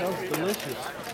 Sounds delicious.